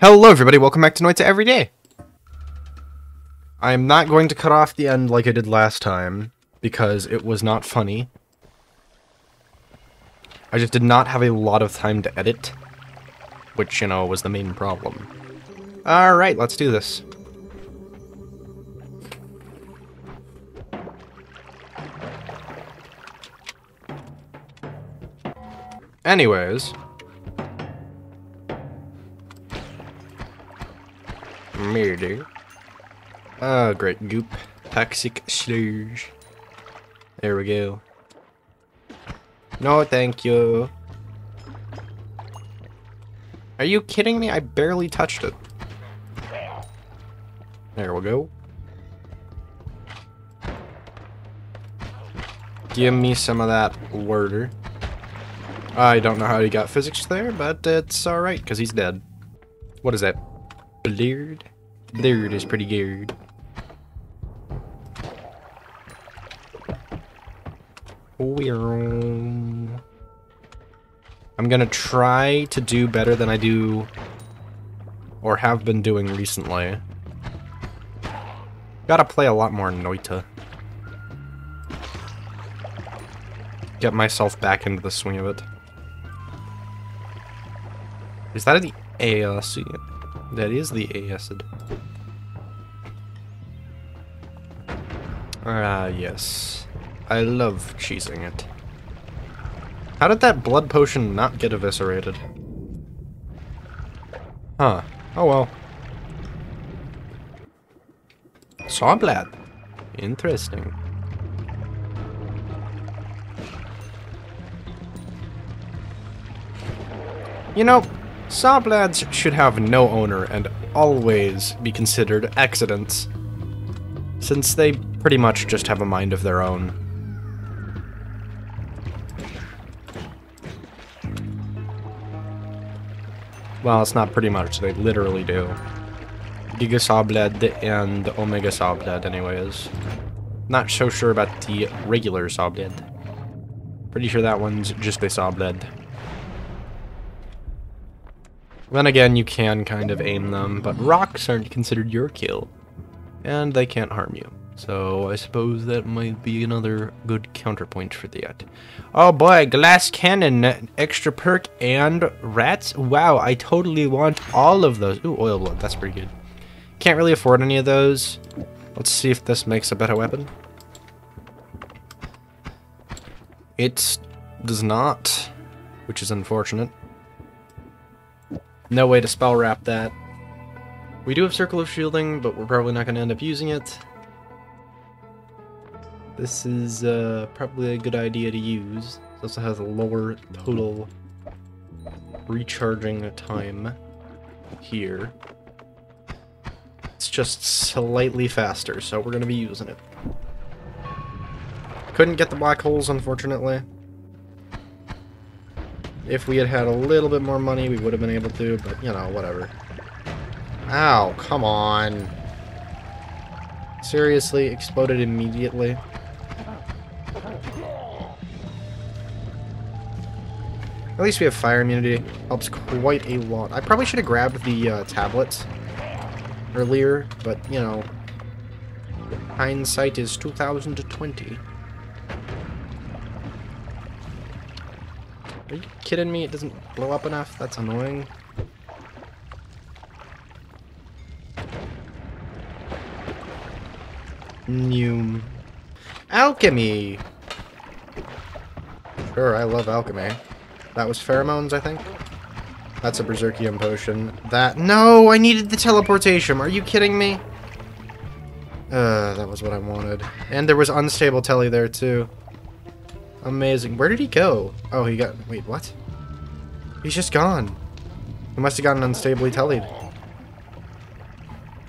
Hello everybody, welcome back to Noita Every Day. I am not going to cut off the end like I did last time, because it was not funny. I just did not have a lot of time to edit, which, you know, was the main problem. Alright, let's do this. Anyways, Murder. Ah, great goop. Toxic sludge. There we go. No, thank you. Are you kidding me? I barely touched it. There we go. Give me some of that water. I don't know how he got physics there, but it's alright, because he's dead. What is that? Bleared? Bleared is pretty good. I'm gonna try to do better than I do or have been doing recently. Gotta play a lot more Noita. Get myself back into the swing of it. Is that the ASC? That is the acid. Ah, yes. I love cheesing it. How did that blood potion not get eviscerated? Huh. Oh well. Sawblad. Interesting. You know, Sawblads should have no owner and always be considered accidents, since they pretty much just have a mind of their own. Well, it's not pretty much, they literally do. Giga Sawblad and Omega Sawblad anyways. Not so sure about the regular Sawblad. Pretty sure that one's just a Sawblad. Then again, you can kind of aim them, but rocks aren't considered your kill. And they can't harm you. So I suppose that might be another good counterpoint for that. Oh boy, glass cannon, extra perk, and rats? Wow, I totally want all of those. Ooh, oil blood, that's pretty good. Can't really afford any of those. Let's see if this makes a better weapon. It does not, which is unfortunate. No way to spell wrap that. We do have Circle of Shielding, but we're probably not going to end up using it. This is uh, probably a good idea to use. It also has a lower total recharging time here. It's just slightly faster, so we're going to be using it. Couldn't get the black holes, unfortunately. If we had had a little bit more money, we would have been able to, but, you know, whatever. Ow, come on. Seriously, exploded immediately. At least we have fire immunity. Helps quite a lot. I probably should have grabbed the uh, tablets earlier, but, you know, hindsight is 2020. Are you kidding me? It doesn't blow up enough? That's annoying. New alchemy. Sure, I love alchemy. That was pheromones, I think. That's a berserkium potion. That no, I needed the teleportation. Are you kidding me? Uh, that was what I wanted. And there was unstable telly there too. Amazing. Where did he go? Oh, he got... Wait, what? He's just gone. He must have gotten unstably tellied.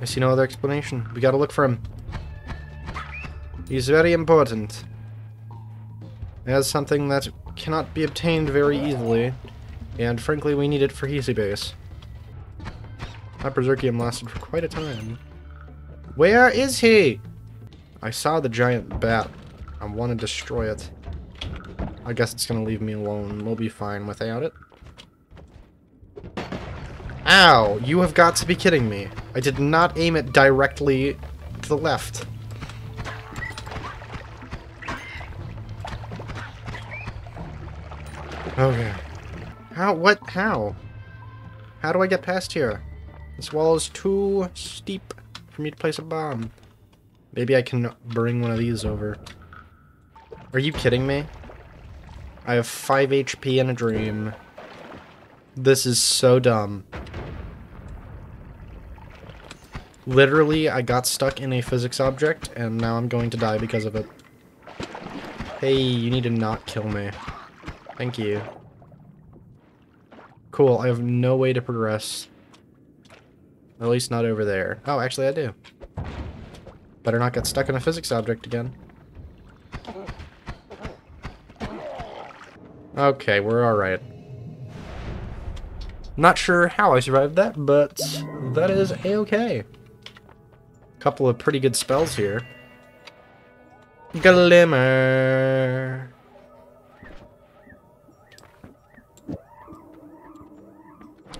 I see no other explanation. We gotta look for him. He's very important. He has something that cannot be obtained very easily. And frankly, we need it for Easy Base. That Berserkium lasted for quite a time. Where is he? I saw the giant bat. I want to destroy it. I guess it's going to leave me alone. We'll be fine without it. Ow, you have got to be kidding me. I did not aim it directly to the left. Okay. How? What? How? How do I get past here? This wall is too steep for me to place a bomb. Maybe I can bring one of these over. Are you kidding me? I have 5 HP in a dream. This is so dumb. Literally, I got stuck in a physics object, and now I'm going to die because of it. Hey, you need to not kill me. Thank you. Cool, I have no way to progress. At least not over there. Oh, actually I do. Better not get stuck in a physics object again. Okay, we're alright. Not sure how I survived that, but that is a-okay. Couple of pretty good spells here. Glimmer.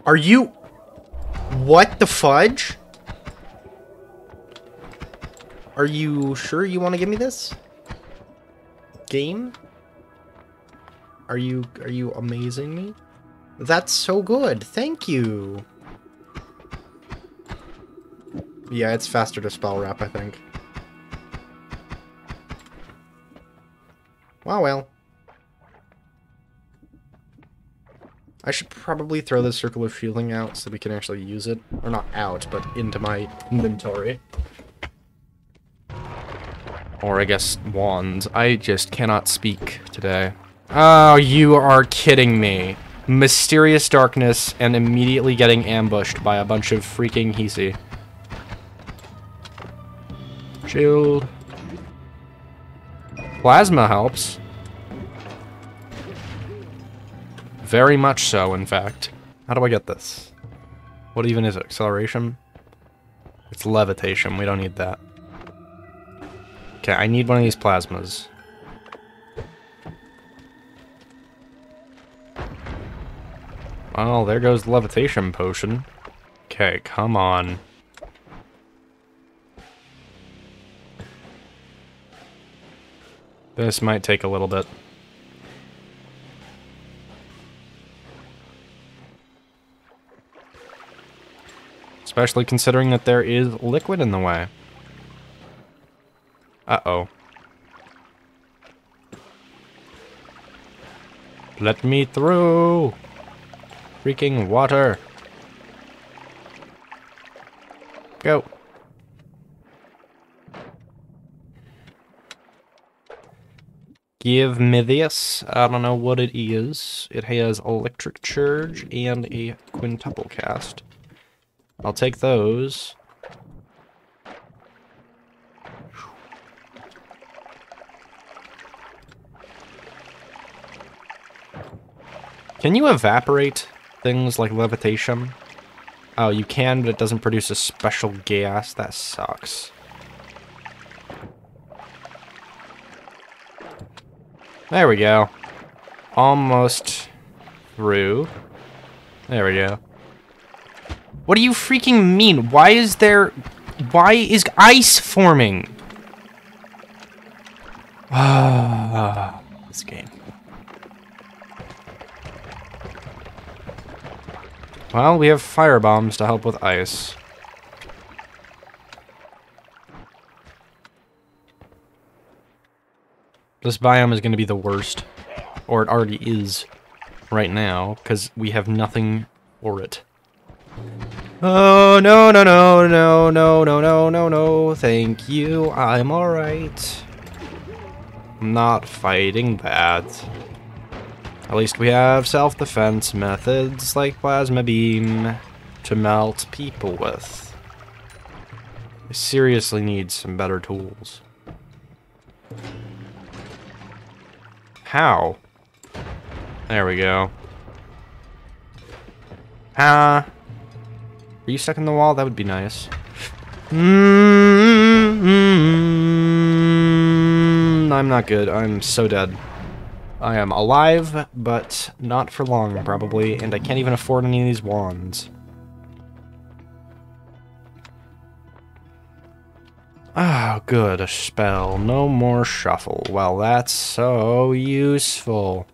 Are you... What the fudge? Are you sure you want to give me this? Game? Are you are you amazing me? That's so good. Thank you. Yeah, it's faster to spell wrap, I think. Wow, well. I should probably throw this circle of shielding out so we can actually use it. Or not out, but into my inventory. Or I guess wands. I just cannot speak today. Oh, you are kidding me. Mysterious darkness and immediately getting ambushed by a bunch of freaking Hiisi. Shield. Plasma helps. Very much so, in fact. How do I get this? What even is it? Acceleration? It's levitation. We don't need that. Okay, I need one of these plasmas. Well, there goes the levitation potion. Okay, come on. This might take a little bit. Especially considering that there is liquid in the way. Uh-oh. Let me through! Freaking water! Go! Give me this. I don't know what it is. It has electric charge and a quintuple cast. I'll take those. Can you evaporate things like levitation? Oh, you can, but it doesn't produce a special gas. That sucks. There we go. Almost through. There we go. What do you freaking mean? Why is there... Why is ice forming? Ah, this game. Well, we have fire bombs to help with ice. This biome is going to be the worst. Or it already is right now, because we have nothing for it. Oh, no, no, no, no, no, no, no, no, no. Thank you. I'm alright. I'm not fighting that. At least we have self-defense methods like plasma beam to melt people with. I seriously need some better tools. How? There we go. Ah. Are you stuck in the wall? That would be nice. Mm -hmm. I'm not good. I'm so dead. I am alive, but not for long, probably, and I can't even afford any of these wands. Ah, oh, good, a spell. No more shuffle. Well, that's so useful.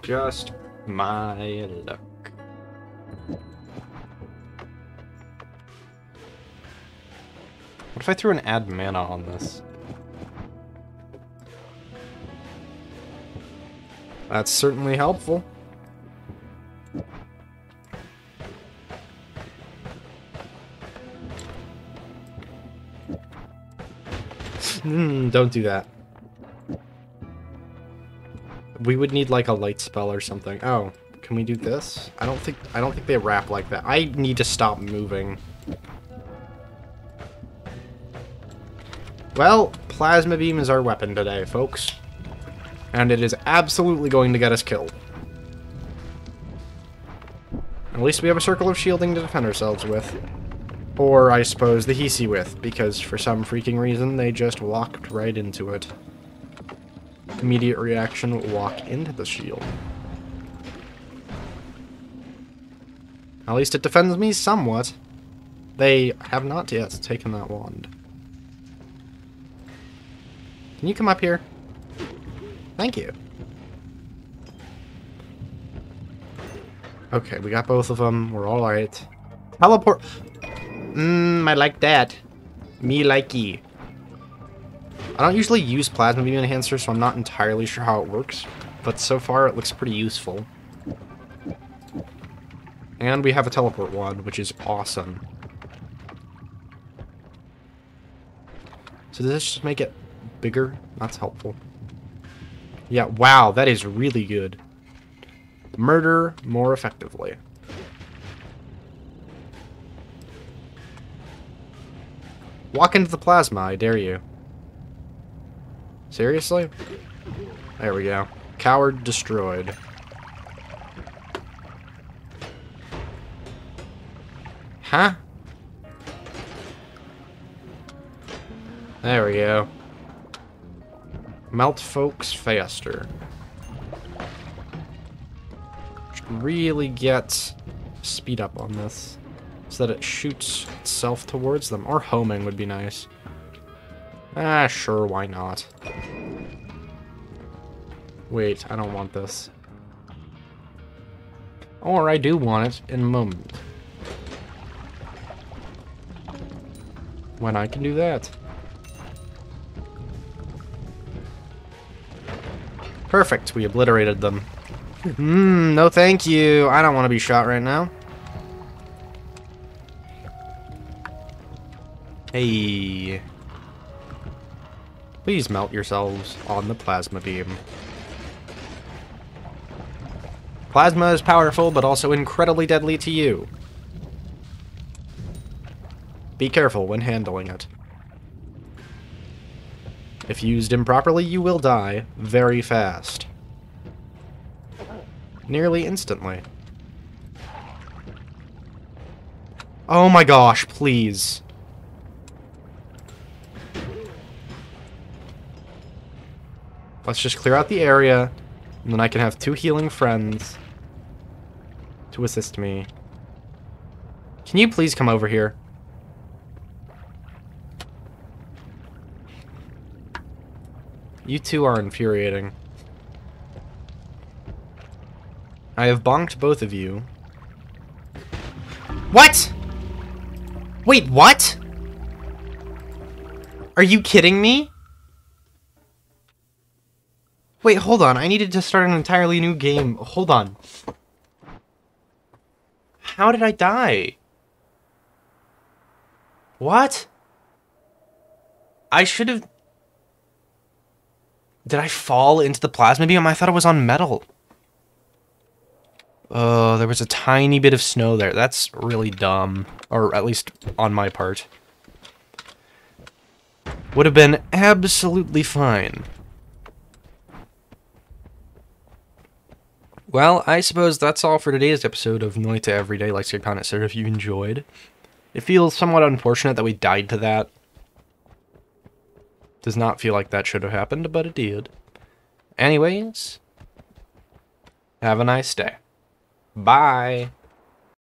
Just my luck. What if I threw an add mana on this? That's certainly helpful. Hmm, don't do that. We would need like a light spell or something. Oh, can we do this? I don't think I don't think they wrap like that. I need to stop moving. Well, plasma beam is our weapon today, folks. And it is absolutely going to get us killed. At least we have a circle of shielding to defend ourselves with. Or, I suppose, the Hiisi with, because for some freaking reason, they just walked right into it. Immediate reaction, walk into the shield. At least it defends me somewhat. They have not yet taken that wand. Can you come up here? Thank you. Okay, we got both of them. We're all right. Teleport. Mmm, I like that. Me likey. I don't usually use Plasma Beam Enhancer, so I'm not entirely sure how it works. But so far, it looks pretty useful. And we have a Teleport Wand, which is awesome. So does this just make it bigger? That's helpful. Yeah, wow, that is really good. Murder more effectively. Walk into the plasma, I dare you. Seriously? There we go. Coward destroyed. Huh? There we go. Melt folks faster. Really get speed up on this so that it shoots itself towards them. Or homing would be nice. Ah, sure, why not? Wait, I don't want this. Or I do want it in a moment. When I can do that. Perfect, we obliterated them. Hmm, no thank you. I don't want to be shot right now. Hey. Please melt yourselves on the plasma beam. Plasma is powerful, but also incredibly deadly to you. Be careful when handling it. If used improperly, you will die very fast. Nearly instantly. Oh my gosh, please. Let's just clear out the area, and then I can have two healing friends to assist me. Can you please come over here? You two are infuriating. I have bonked both of you. What? Wait, what? Are you kidding me? Wait, hold on. I needed to start an entirely new game. Hold on. How did I die? What? I should have... Did I fall into the plasma beam? I thought it was on metal. Oh, there was a tiny bit of snow there. That's really dumb. Or at least on my part. Would have been absolutely fine. Well, I suppose that's all for today's episode of Noita Everyday. Comment, share if you enjoyed. It feels somewhat unfortunate that we died to that. Does not feel like that should have happened, but it did. Anyways, have a nice day. Bye.